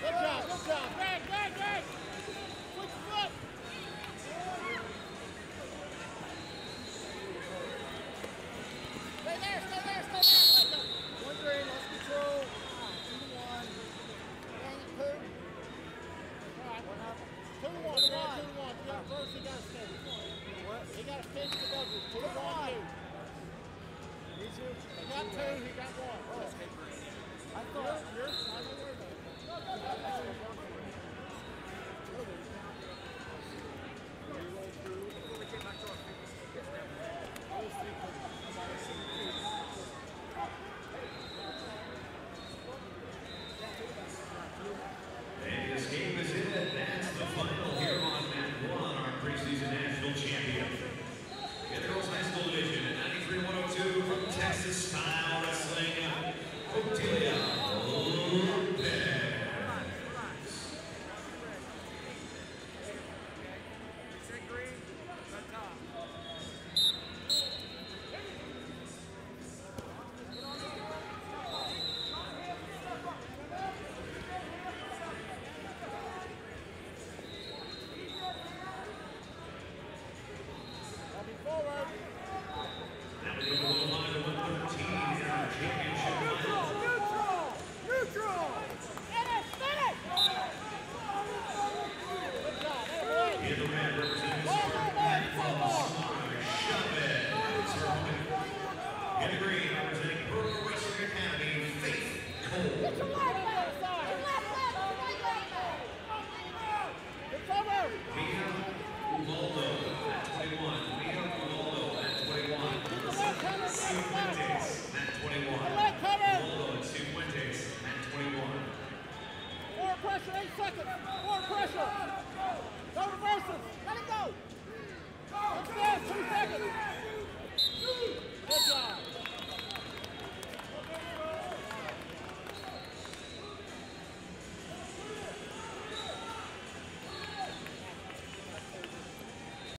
Good job, good job.